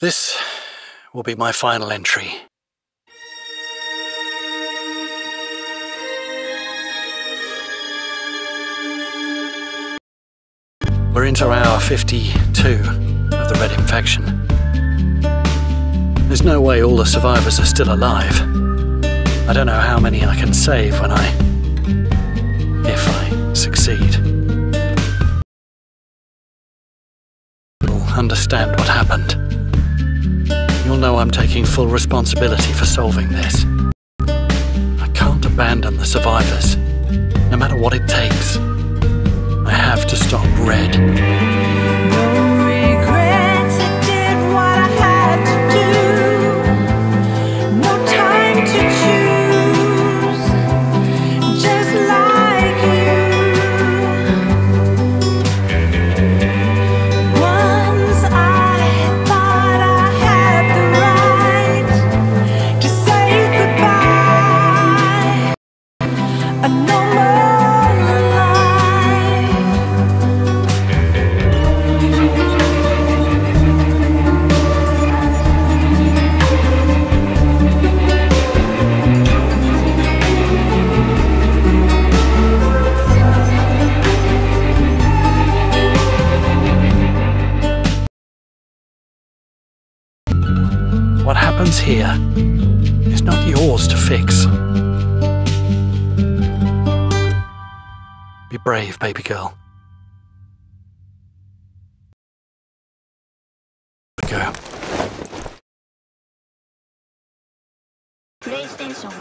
This will be my final entry. We're into hour 52 of the Red Infection. There's no way all the survivors are still alive. I don't know how many I can save when I. understand what happened. You'll know I'm taking full responsibility for solving this. I can't abandon the survivors, no matter what it takes. I have to stop Red. What happens here is not yours to fix. Be brave, baby girl. Go. PlayStation